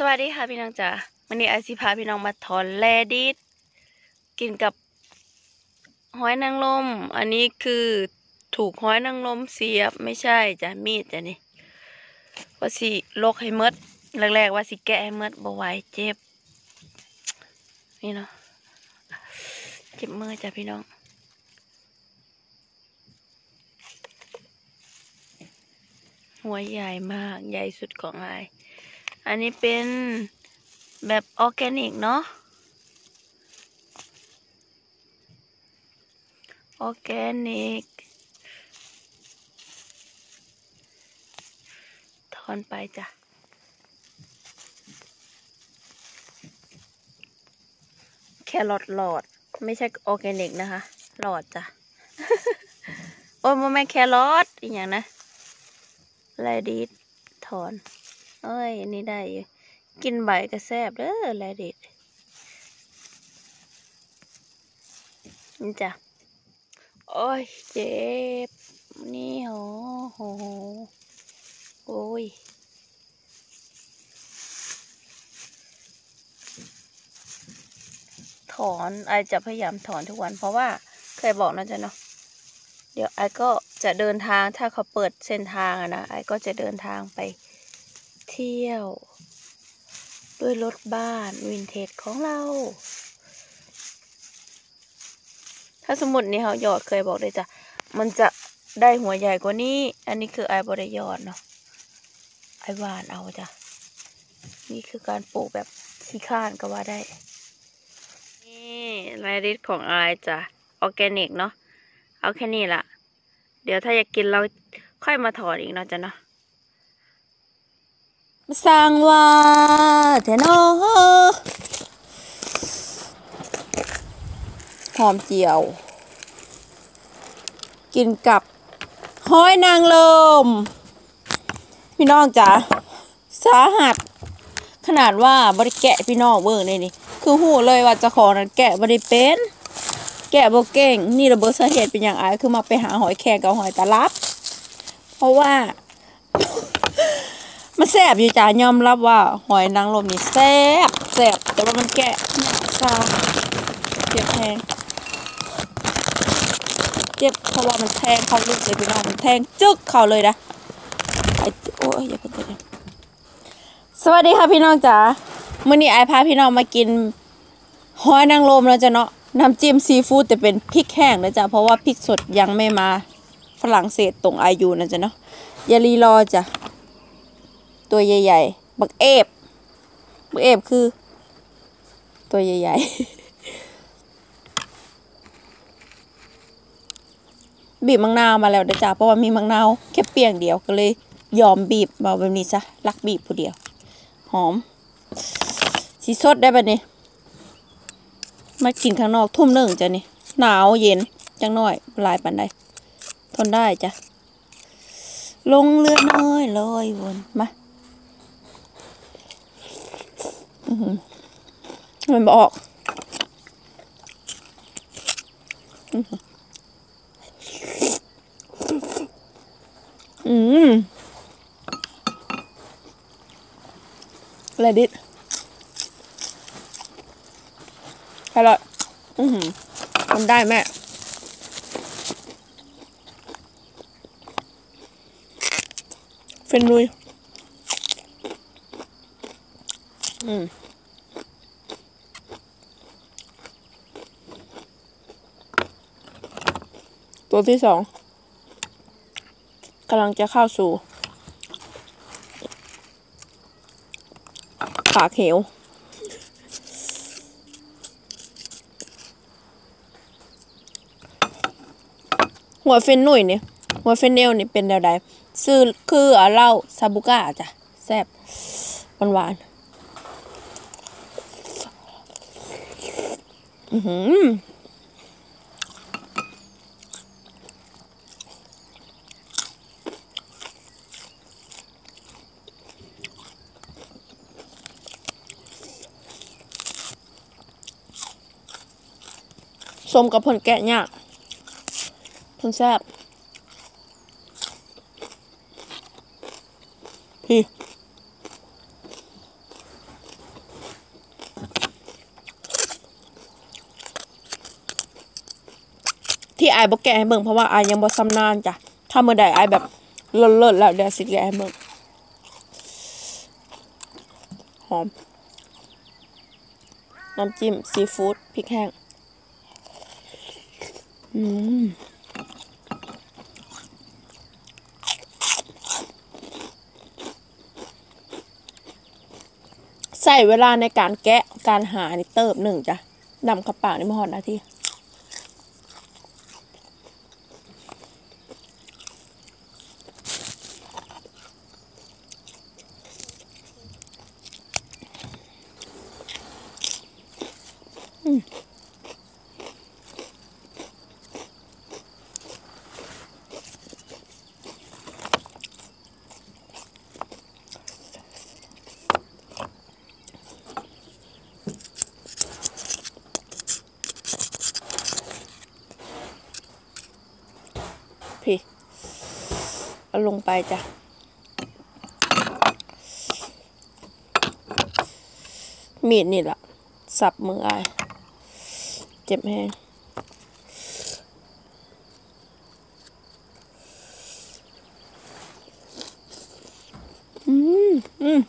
สวัสดีค่ะพี่น้องจ๋าวันนี้ไอซิพาพี่น้องมาถอนแลดิสกินกับหอยนางรมอันนี้คือถูกหอยนางรมเสียบไม่ใช่จ้ะมีดจ้ะนี่ว่าสิโลกให้หมดแรกๆว่าสิแกะให้หมดบ่ไหวเจ็บ นี่เนาะเจ็บมือจ้ะพี่น้องหัวใหญ่มากใหญ่สุดของไอาย อันนี้เป็นแบบออร์แกนิกเนาะออร์แกนิกถอนไปจ้ะแครอทหลอด ไม่ใช่ออร์แกนิกนะคะ หลอดจ้ะ โอ้ยโมแม่แครอทอีกอย่างนะไรดีถอน เอ้ย อันนี้ได้อยู่ กินใบก็แซบเด้อแลดิดนี่จ้ะ โอ้ย เจ็บ นี่โหโหโอ้ยถอนไอจะพยายามถอนทุกวันเพราะว่าเคยบอกนะจ๊ะเนาะเดี๋ยวไอก็จะเดินทางถ้าเขาเปิดเส้นทางอะนะไอก็จะเดินทางไป เที่ยว ด้วยรถบ้านวินเทจของเรา ถ้าสมมตินี่เขาหยอดเคยบอกเลยจ้ะ มันจะได้หัวใหญ่กว่านี้ อันนี้คือไอ้บริยอดเนาะ ไอ้หวานเอาจ้ะ นี่คือการปลูกแบบขี้ข้านก็ว่าได้ นี่รายริดของไอจ้ะ ออร์แกนิกเนาะ เอาแค่นี้ละ เดี๋ยวถ้าอยากกินเราค่อยมาถอนอีกเนาะจ้ะเนาะ สร้างว่าเทนอหอมเจียว กินกับหอยนางรมพี่น้องจ๋าสาหัส ขนาดว่าบริแกะพี่น้องเบิ่งนี่นี่คือหูเลยว่าจะขอนั้นแกะบริเป็น แกะบ่เก่ง นี่ระเบิดสาเหตุเป็นอย่างไรคือมาไปหาหอยแครงกับหอยตาลับ เพราะว่า มันแซ่บอยู่จ้ายอมรับว่าหอยนางรมนี่แซ่บแซ่บแต่ว่ามันแกะซาเจ็บแทงเจ็บเพราะว่ามันแทงเข้าลึกเลยพี่น้องมันแทงจึกเข้าเลยนะไอโอ้ยอย่าเพิ่งเลยสวัสดีค่ะพี่น้องจ๋ามื้อนี้ไอพาพี่น้องมากินหอยนางรมแล้วจ้ะเนาะน้ำจิ้มซีฟู้ดแต่เป็นพริกแห้งนะจ๊ะเพราะว่าพริกสดยังไม่มาฝรั่งเศสตรงอายุนะจ๊ะเนาะอย่ารีรอจ้ะ ตัวใหญ่ ๆ บักเอฟบักเอฟคือ ตัวใหญ่ ๆ บีบมังนาวมาแล้วเด้อจ้าเพราะว่ามีมังนาวแค่เปียงเดียวก็เลย ยอมบีบมาแบบนี้ซะรักบีบผู้เดียว หอมสีสดได้ปะนี่มากินข้างนอกทุ่มหนึ่งจ้ะนี่หนาวเย็นจังน้อยลายปันใดทนได้จ้ะ ลงเรือน้อยลอยวนมา อื้อหือ มันบอก อื้อหืออืมอะไรดิอร่อยอือหือทำได้แม่เฟรนลุย อืมตัวที่สองกำลังจะเข้าสู่ปากเหวหัวเฟนหนุ่ยเนี่ยหัวเฟนเนลนี่เป็นแนวใดซื้อคือเอาเล้าซาบุก้าจ้ะแซ่บหวานๆ สมกับผลแกะเนี่ยผลแซ่บพี่ ที่อายบอกแกะให้เบิ่งเพราะว่าอายยังบ่ชำนาญจ้ะถ้าเมื่อใดอายแบบเลิศๆแล้วเดี๋ยวสิแกะให้เบิ่งหอม น้ำจิ้มซีฟู้ดพริกแห้ง อืมใส่เวลาในการแกะการหานี่เติบหนึ่งจ้ะนำเข้าปานี่มหอดนาที พี่ เอาลงไปจ้ะมีดนี่แหละสับมืออายเจ็บแห้งอืม อืม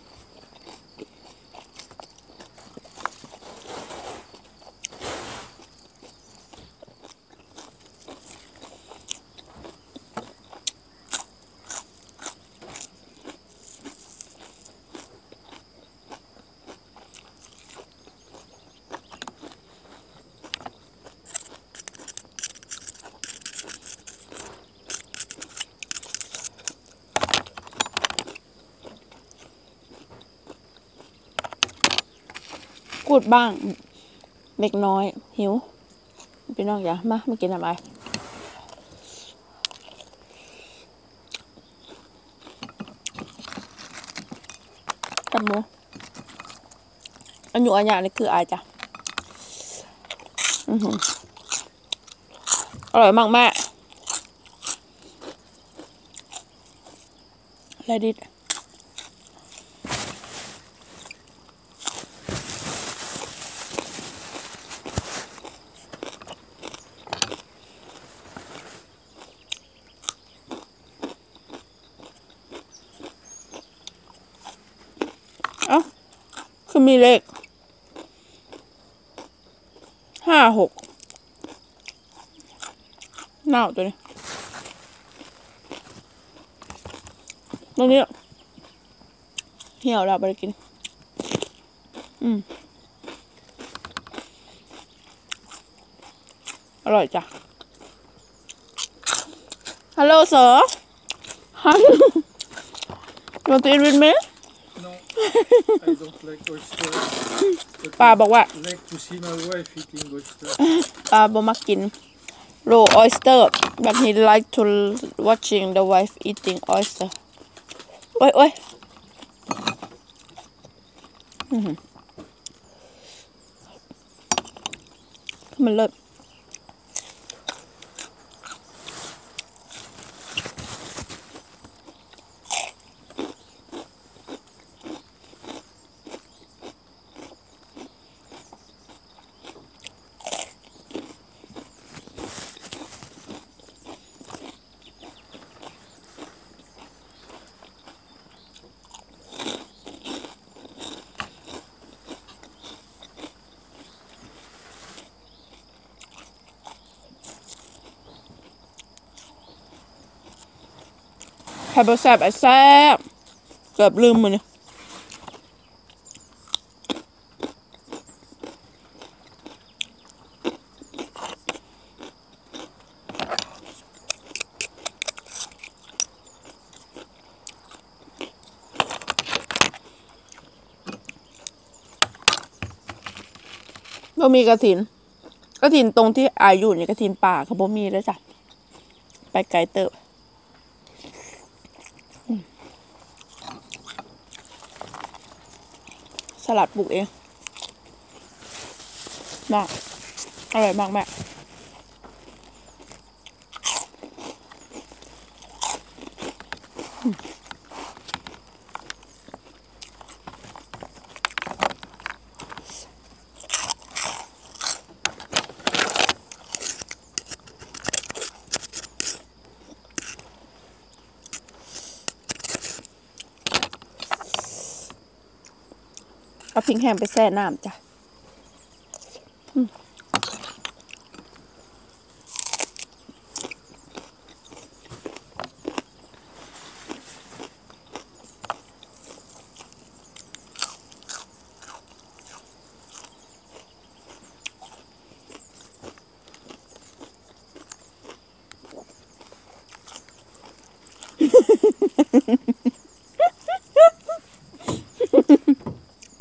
กู ดบ้างเล็กน้อย หิว พี่น้องอย่ามามากินอะไรตับหมูอันอยู่อันยานี่คืออายจ้ะอร่อยมากแม่อะไรดิเมีเลขห้าหกเน่าตัวนี้ตรงนี้เหี่ยวแล้วไปกิน อืม อร่อยจ้ะ ฮัลโหลเสือฮัลโหล Want to eat with me? No, I don't like oyster. But ป้าบอกว่า I like to see my wife eating oyster. ปาบ่มักกิน raw oyster but he like to watching the wife eating oyster โอ้ยโอ้ยอื้อหือมันเลิศ ครบ่แซ่บไอ้แซ่บเกือบลืมมันเนี่ยบ่มีกระถินกระถินตรงที่อายุเนี่ยกระถินป่าเขาบ่มีแล้วจ้ะไปไกลเติบ สลัดปลูกเองมากอร่อยมากแม่ เอาพริกแห้งไปแช่น้ำจ้ะอืม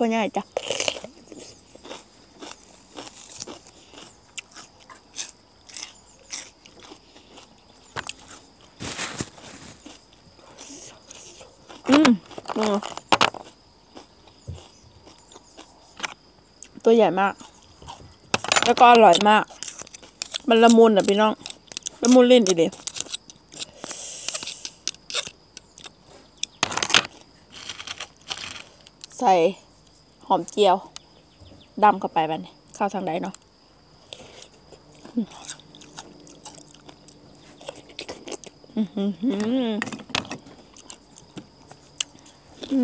ปง่ายจ้ะอืมอืมตัวใหญ่มาก แล้วก็อร่อยมาก มันละมุนอะพี่น้อง ละมุนเลิ้นดีเดียใส่ หอมเจียวดำเข้าไปบัดนเข้าทางใดเนาะอืมอืมอื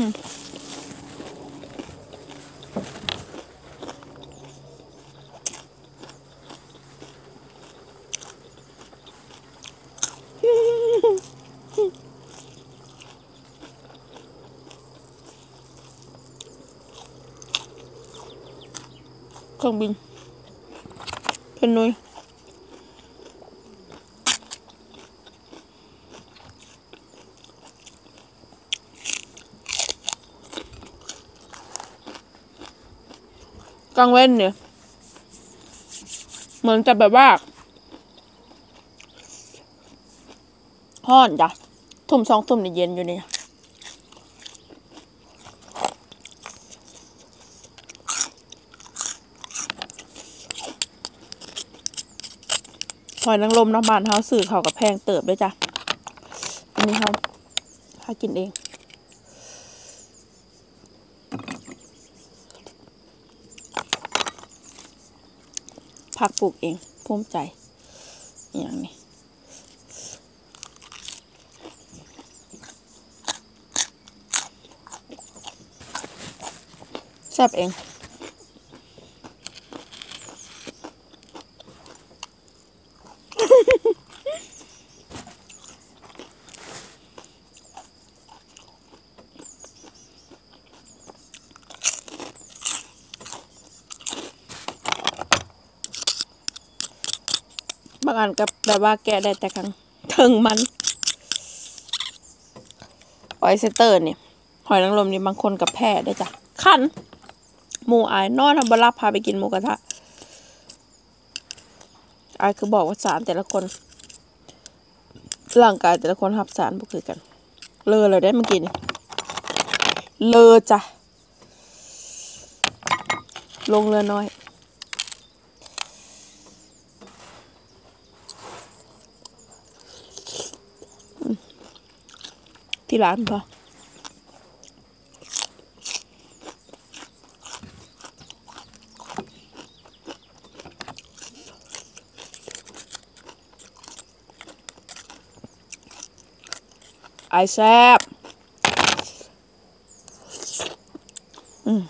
ม อืมเครื่องบินเพนนุยกลางเว้นเนี่ยเหมือนจะแบบว่าห้อนจ้ะทุ่มสองทุ่มนี่เย็นอยู่เนี่ย หอยนางรมน้ำบานเฮาสื่อเขากับแพงเติบด้วยจ้ะอันนี้เขาหากินเองผักปลูกเองภูมิใจอย่างนี้แซ่บเอง บาง อันก็แบบว่าแกะได้แต่ครั้งเทิงมันออยสเตอร์เนี่ยหอยนางรมนี่บางคนกับแพ้ได้จ้ะคันหมูอายนอนทำบรับพาไปกินหมูกระทะอายคือบอกว่าสารแต่ละคนร่างกายแต่ละคนรับสารบ่คือกัน เลอเลยได้เมื่อกี้นี่เลอจ้ะลงเรือน้อย ที่ร้านพอไอแซบอืม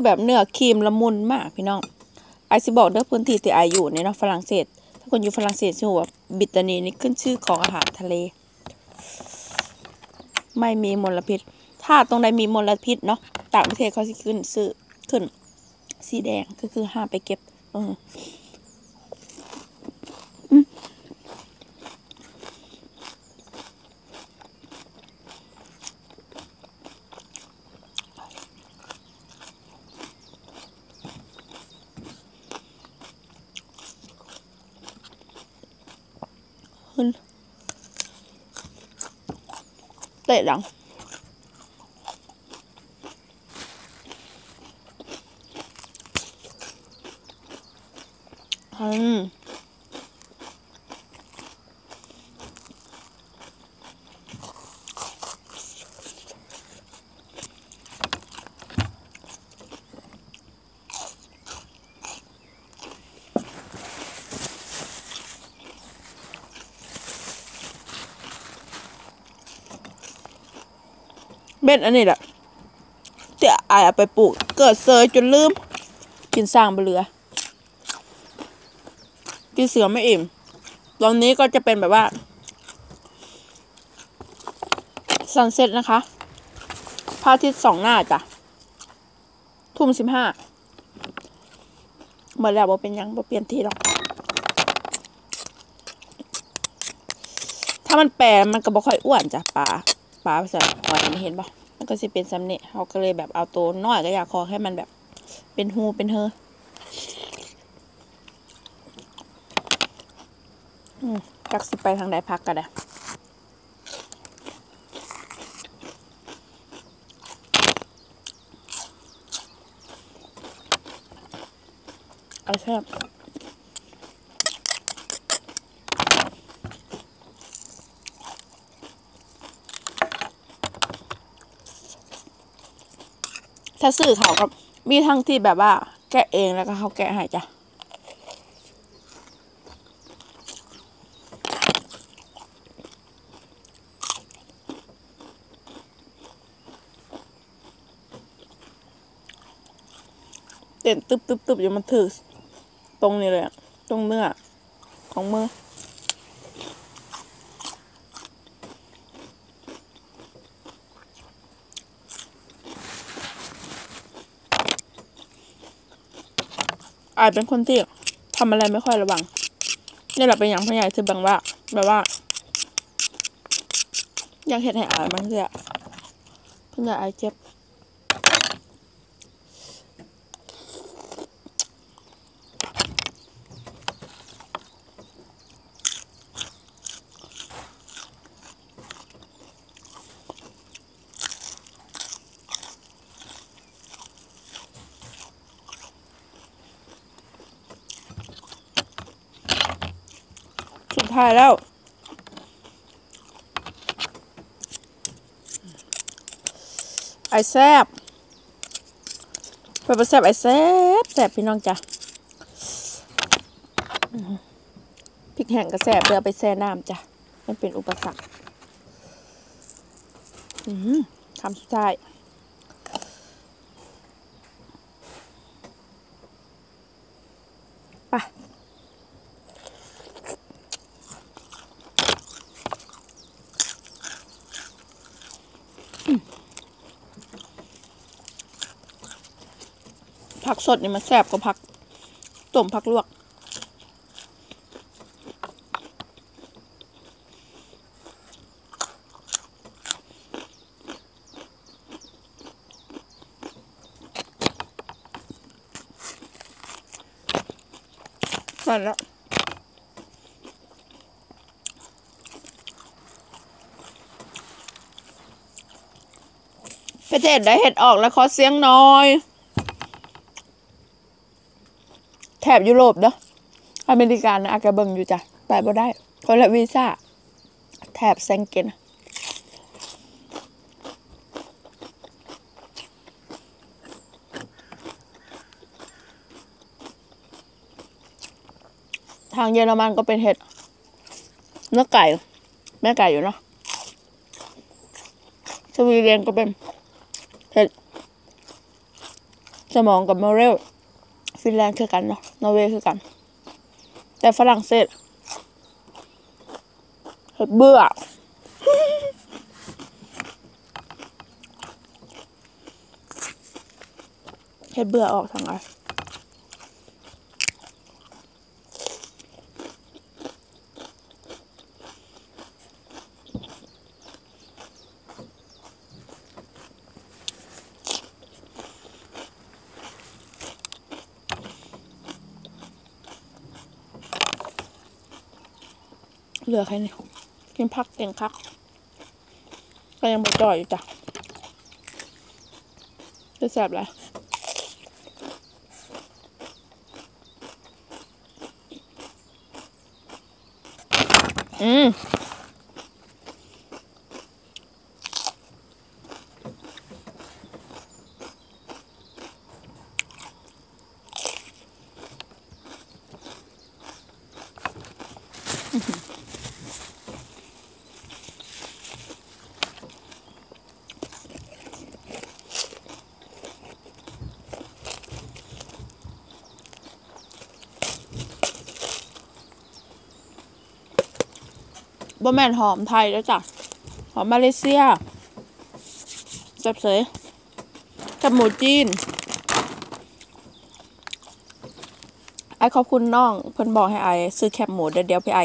คือแบบเนื้อครีมละมุนมากพี่น้องไอซิบอกเด้อพื้นที่ที่ไออยู่เนี่ยเนาะฝรั่งเศส ถ้าคนอยู่ฝรั่งเศสจะรู้ว่าบิตานีนี่ขึ้นชื่อของอาหารทะเล ไม่มีมลพิษ ถ้าตรงใดมีมลพิษเนาะต่างประเทศเขาสิขึ้นซื้อขึ้นสีแดงก็คือห้ามไปเก็บ เออ เตะ เบ็ดอันนี้แหละเตี่ยอายเอาไปปลูก เกิดเซยจนลืม กินสร้างไปเรือ กินเสือไม่อิ่ม ตอนนี้ก็จะเป็นแบบว่าซันเซ็ตนะคะพระอาทิตย์สองหน้าจ้ะ ทุ่มสิบห้าเมื่อแล้วบ่เป็นยังบ่เปลี่ยนทีหรอก ถ้ามันแปรมันก็บ่ค่อยอ้วนจ้ะปลาปลาภาษาหอยเห็นปะ ก็สิเป็นซ้ำเนี่ยเขาก็เลยแบบเอาตัวน้อยก็อยากขอให้มันแบบ เป็นฮูเป็นเฮอจักสิไปทางใดพักกันนะเอาแซ่บ ถ้าซื้อเขาก็มีทั้งที่แบบว่า แกะเองแล้วก็เขาแกะให้จ้ะเต้นตึบตึบตึบอยู่มันถือตรงนี้เลยตรงเนื้อของมือ อายเป็นคนที่ทำอะไรไม่ค่อยระวังนี่แหละเป็นอย่างพ่อใหญ่คือบางว่า แบบว่า อยากเห็นให้อายมันเสียเพื่อนอายเจ็บ สุดท้ายแล้วไอแซบไปประแซบไอแซบแซบพี่น้องจ้ะพริกแห้งก็แซบเรือไปแช่น้ำจ้ะมันเป็นอุปสรรคคำสุดท้าย กสดนี่มันแซ่บกว่าผักต้มผักลวกนั่นแล้วประเทศได้เห็ดออกแล้วขอเสียงน้อย แถ บยุโรปเด้ออเมริกานะอากาเบิงอยู่จ้ะไปบ่ได้คนละวีซ่าแถบเซงเกนทางเยอรมันก็เป็นเห็ดเนื้อไก่ แม่ไก่อยู่เนาะสวีเดนก็เป็นเห็ดสมองกับมอเรล ฟินแลนด์คือกันเนาะนอร์เวย์คือกัน แต่ฝรั่งเศสเห็ดเบื่อเห็ดเบื่อออกทางไหน เหลือใครเนี่ยกินพักเก่งคัก ก็ยังไปจ่อยอยู่จ้ะจะแสบอะไรอืม บ่แม่นหอมไทยแล้วจ้ะ หอมมาเลเซียจับเสยกับหมูจีน ไอขอบคุณน้องเพิ่นบอกให้ไอซื้อแคบหมูเดี๋ยวเดี๋ยวพี่ไอ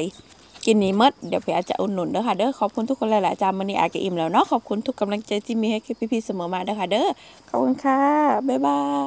กินนี้มดเดี๋ยวพี่ไอจะอุดหนุนเด้อค่ะเด้อขอบคุณทุกคนหลายๆจานมื้อนี้ไอก็อิ่มแล้วเนาะขอบคุณทุกกำลังใจที่มีให้พี่ๆเสมอมาเด้อค่ะเด้อขอบคุณค่ะ บ๊ายบาย